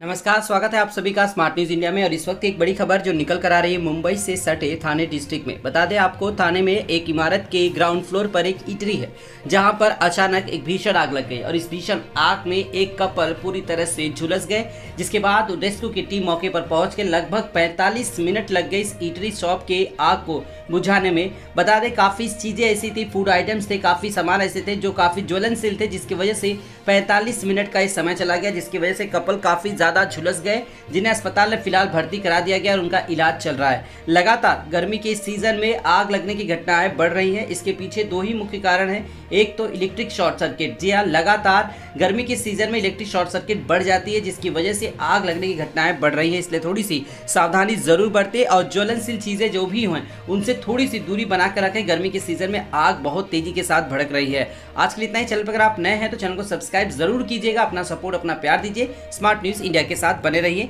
नमस्कार, स्वागत है आप सभी का स्मार्ट न्यूज़ इंडिया में और इस वक्त एक बड़ी खबर जो निकल कर आ रही है मुंबई से सटे थाने डिस्ट्रिक्ट में। बता दें आपको, थाने में एक इमारत के ग्राउंड फ्लोर पर एक इटरी है, जहाँ पर अचानक एक भीषण आग लग गई और इस भीषण आग में एक कपल पूरी तरह से झुलस गए, जिसके बाद रेस्क्यू की टीम मौके पर पहुँच के लगभग 45 मिनट लग गए इस इटरी शॉप के आग को बुझाने में। बता दें, काफ़ी चीज़ें ऐसी थी फ़ूड आइटम्स थे, काफ़ी सामान ऐसे थे जो काफ़ी ज्वलनशील थे, जिसकी वजह से 45 मिनट का ये समय चला गया, जिसकी वजह से कपल काफ़ी ज़्यादा झुलस गए, जिन्हें अस्पताल में फ़िलहाल भर्ती करा दिया गया और उनका इलाज चल रहा है। लगातार गर्मी के इस सीज़न में आग लगने की घटनाएँ बढ़ रही हैं। इसके पीछे दो ही मुख्य कारण हैं। एक तो इलेक्ट्रिक शॉर्ट सर्किट, जी हाँ लगातार गर्मी के सीज़न में इलेक्ट्रिक शॉर्ट सर्किट बढ़ जाती है, जिसकी वजह से आग लगने की घटनाएँ बढ़ रही हैं। इसलिए थोड़ी सी सावधानी ज़रूर बरते और ज्वलनशील चीज़ें जो भी हुए उनसे थोड़ी सी दूरी बना कर रखें। गर्मी के सीज़न में आग बहुत तेज़ी के साथ भड़क रही है। आज के लिए इतना ही। चैनल पर अगर आप नए हैं तो चैनल को सब्सक्राइब ज़रूर कीजिएगा। अपना सपोर्ट, अपना प्यार दीजिए। स्मार्ट न्यूज़ इंडिया के साथ बने रहिए।